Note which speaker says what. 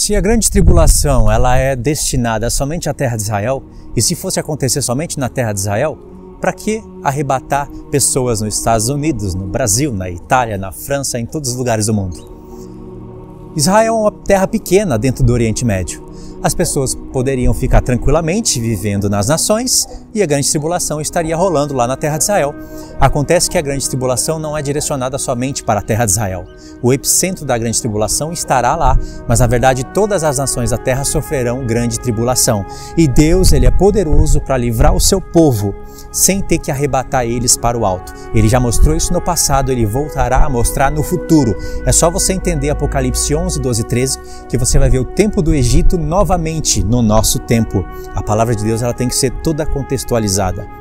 Speaker 1: Se a grande tribulação ela é destinada somente à terra de Israel, e se fosse acontecer somente na terra de Israel, para que arrebatar pessoas nos Estados Unidos, no Brasil, na Itália, na França, em todos os lugares do mundo? Israel é uma terra pequena dentro do Oriente Médio as pessoas poderiam ficar tranquilamente vivendo nas nações e a grande tribulação estaria rolando lá na terra de Israel. Acontece que a grande tribulação não é direcionada somente para a terra de Israel. O epicentro da grande tribulação estará lá, mas na verdade todas as nações da terra sofrerão grande tribulação. E Deus, ele é poderoso para livrar o seu povo sem ter que arrebatar eles para o alto. Ele já mostrou isso no passado, ele voltará a mostrar no futuro. É só você entender Apocalipse 11, 12 e 13 que você vai ver o tempo do Egito novamente novamente no nosso tempo. A palavra de Deus ela tem que ser toda contextualizada.